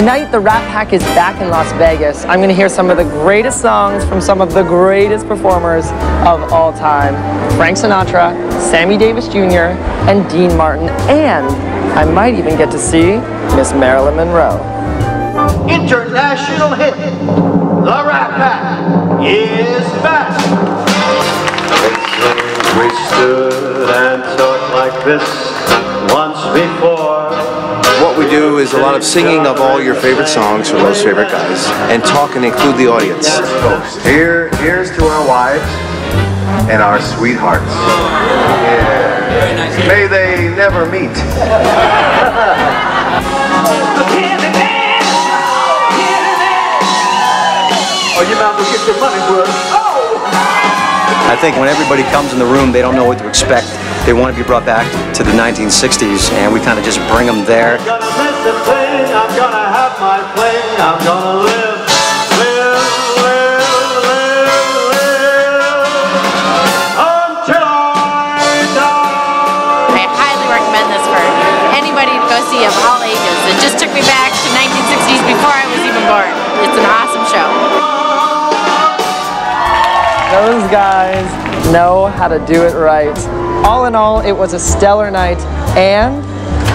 Tonight, the Rat Pack is back in Las Vegas. I'm going to hear some of the greatest songs from some of the greatest performers of all time. Frank Sinatra, Sammy Davis Jr., and Dean Martin. And I might even get to see Miss Marilyn Monroe. International hit, The Rat Pack is back. We stood and talked like this once before. What we do is a lot of singing of all your favorite songs from those favorite guys and talk and include the audience. Here, here's to our wives and our sweethearts. Yeah. May they never meet. Oh, you might as well get your money's worth. I think when everybody comes in the room, they don't know what to expect. They want to be brought back to the 1960s, and we kind of just bring them there. I'm gonna the thing, I'm gonna have my fling, I'm gonna live, live, live, live, live until I die. I highly recommend this for anybody to go see of all ages. It just took me back to 1960s before I was even born. It's an awesome show. Those guys know how to do it right. All in all, it was a stellar night, and